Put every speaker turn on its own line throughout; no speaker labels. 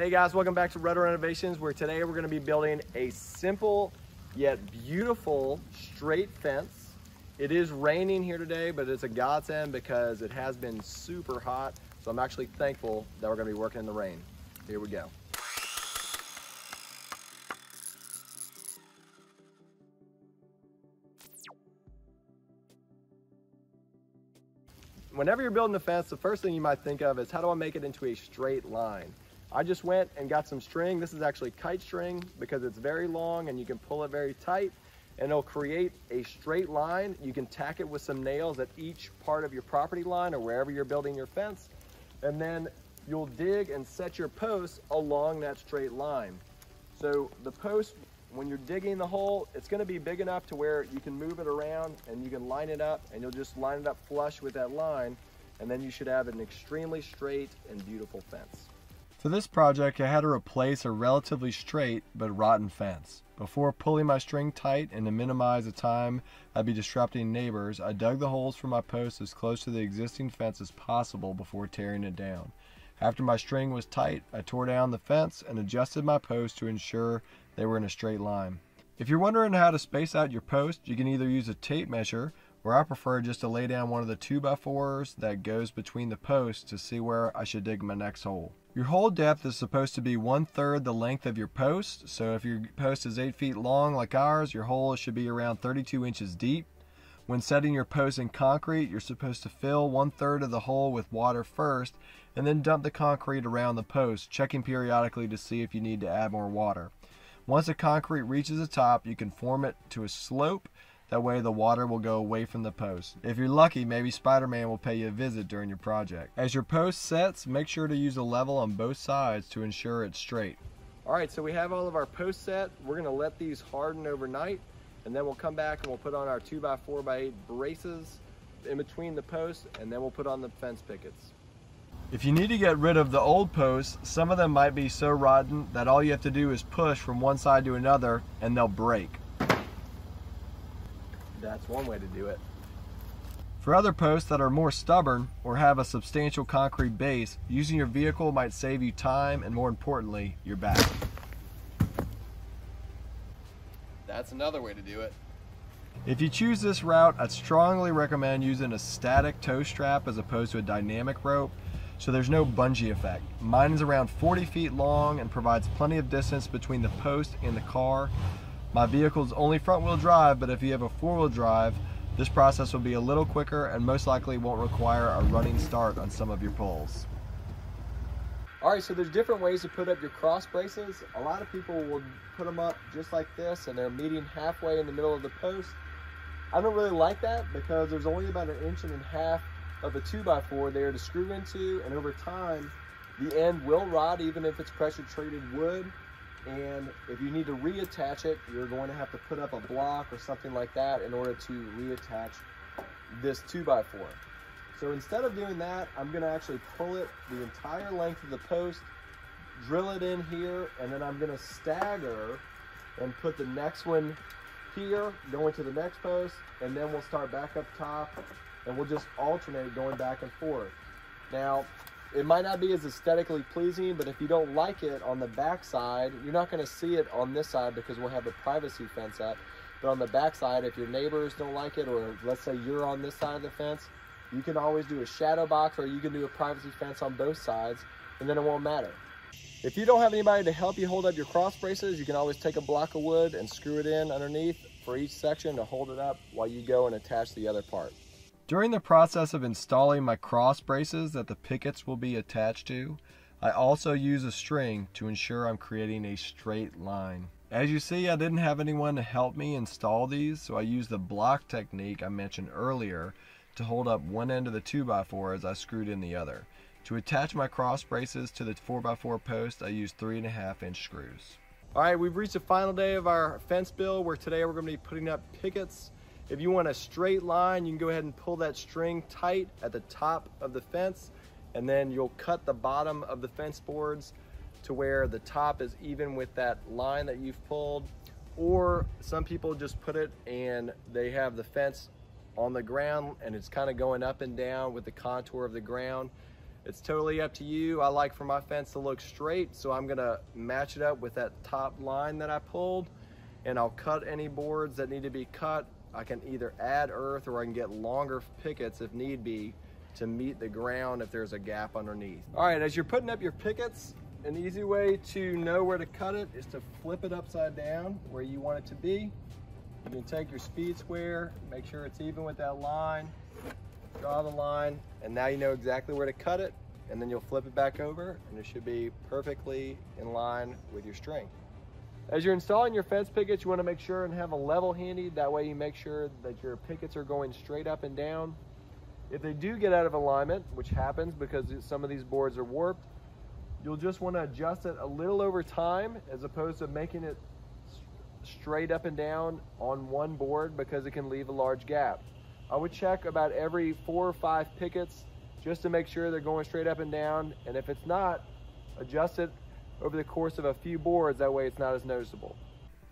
Hey guys, welcome back to Rutter Renovations where today we're going to be building a simple yet beautiful straight fence. It is raining here today, but it's a godsend because it has been super hot. So I'm actually thankful that we're going to be working in the rain. Here we go. Whenever you're building a fence, the first thing you might think of is how do I make it into a straight line? I just went and got some string. This is actually kite string because it's very long and you can pull it very tight and it'll create a straight line. You can tack it with some nails at each part of your property line or wherever you're building your fence. And then you'll dig and set your posts along that straight line. So the post, when you're digging the hole, it's gonna be big enough to where you can move it around and you can line it up and you'll just line it up flush with that line and then you should have an extremely straight and beautiful fence.
For this project, I had to replace a relatively straight but rotten fence. Before pulling my string tight and to minimize the time I'd be disrupting neighbors, I dug the holes for my posts as close to the existing fence as possible before tearing it down. After my string was tight, I tore down the fence and adjusted my posts to ensure they were in a straight line. If you're wondering how to space out your posts, you can either use a tape measure or I prefer just to lay down one of the 2x4s that goes between the posts to see where I should dig my next hole. Your hole depth is supposed to be one third the length of your post. So if your post is 8 feet long like ours, your hole should be around 32 inches deep. When setting your post in concrete, you're supposed to fill one third of the hole with water first and then dump the concrete around the post, checking periodically to see if you need to add more water. Once the concrete reaches the top, you can form it to a slope that way the water will go away from the post. If you're lucky, maybe Spider-Man will pay you a visit during your project. As your post sets, make sure to use a level on both sides to ensure it's straight.
All right, so we have all of our posts set. We're gonna let these harden overnight and then we'll come back and we'll put on our two by four by eight braces in between the posts and then we'll put on the fence pickets.
If you need to get rid of the old posts, some of them might be so rotten that all you have to do is push from one side to another and they'll break.
That's one way to do it.
For other posts that are more stubborn or have a substantial concrete base, using your vehicle might save you time and more importantly, your back.
That's another way to do it.
If you choose this route, I'd strongly recommend using a static tow strap as opposed to a dynamic rope so there's no bungee effect. Mine is around 40 feet long and provides plenty of distance between the post and the car my vehicle is only front wheel drive, but if you have a four wheel drive, this process will be a little quicker and most likely won't require a running start on some of your poles.
All right, so there's different ways to put up your cross braces. A lot of people will put them up just like this and they're meeting halfway in the middle of the post. I don't really like that because there's only about an inch and a half of a 2x4 there to screw into and over time the end will rot even if it's pressure treated wood and if you need to reattach it, you're going to have to put up a block or something like that in order to reattach this 2x4. So instead of doing that, I'm going to actually pull it the entire length of the post, drill it in here, and then I'm going to stagger and put the next one here, going to the next post, and then we'll start back up top, and we'll just alternate going back and forth. Now, it might not be as aesthetically pleasing, but if you don't like it on the back side, you're not going to see it on this side because we'll have the privacy fence up. But on the back side, if your neighbors don't like it, or let's say you're on this side of the fence, you can always do a shadow box or you can do a privacy fence on both sides, and then it won't matter. If you don't have anybody to help you hold up your cross braces, you can always take a block of wood and screw it in underneath for each section to hold it up while you go and attach the other part.
During the process of installing my cross braces that the pickets will be attached to, I also use a string to ensure I'm creating a straight line. As you see, I didn't have anyone to help me install these, so I used the block technique I mentioned earlier to hold up one end of the 2x4 as I screwed in the other. To attach my cross braces to the 4x4 post, I used 3.5 inch screws.
All right, we've reached the final day of our fence build where today we're gonna be putting up pickets if you want a straight line, you can go ahead and pull that string tight at the top of the fence and then you'll cut the bottom of the fence boards to where the top is even with that line that you've pulled. Or some people just put it and they have the fence on the ground and it's kind of going up and down with the contour of the ground. It's totally up to you. I like for my fence to look straight, so I'm gonna match it up with that top line that I pulled, and I'll cut any boards that need to be cut. I can either add earth or I can get longer pickets if need be to meet the ground if there's a gap underneath. All right, as you're putting up your pickets, an easy way to know where to cut it is to flip it upside down where you want it to be. You can take your speed square, make sure it's even with that line, draw the line, and now you know exactly where to cut it, and then you'll flip it back over, and it should be perfectly in line with your string. As you're installing your fence pickets, you want to make sure and have a level handy. That way you make sure that your pickets are going straight up and down. If they do get out of alignment, which happens because some of these boards are warped, You'll just want to adjust it a little over time as opposed to making it straight up and down on one board because it can leave a large gap. I would check about every four or five pickets just to make sure they're going straight up and down. And if it's not, adjust it over the course of a few boards. That way it's not as noticeable.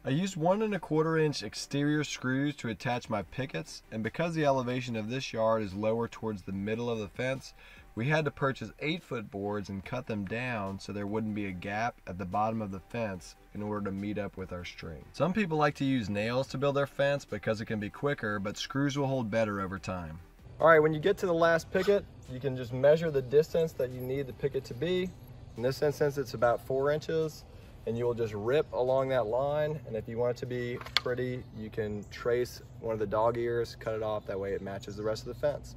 I used one and a quarter inch exterior screws to attach my pickets, and because the elevation of this yard is lower towards the middle of the fence, we had to purchase 8 foot boards and cut them down so there wouldn't be a gap at the bottom of the fence in order to meet up with our string. Some people like to use nails to build their fence because it can be quicker, but screws will hold better over time.
All right, when you get to the last picket, you can just measure the distance that you need the picket to be. In this instance, it's about four inches and you will just rip along that line. And if you want it to be pretty, you can trace one of the dog ears, cut it off. That way it matches the rest of the fence.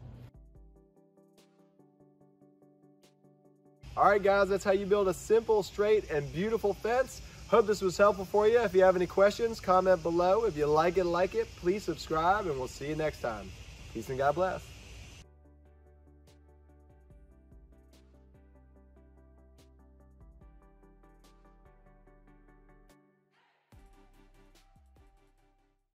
All right, guys, that's how you build a simple, straight, and beautiful fence. Hope this was helpful for you. If you have any questions, comment below. If you like it, like it, please subscribe, and we'll see you next time. Peace and God bless.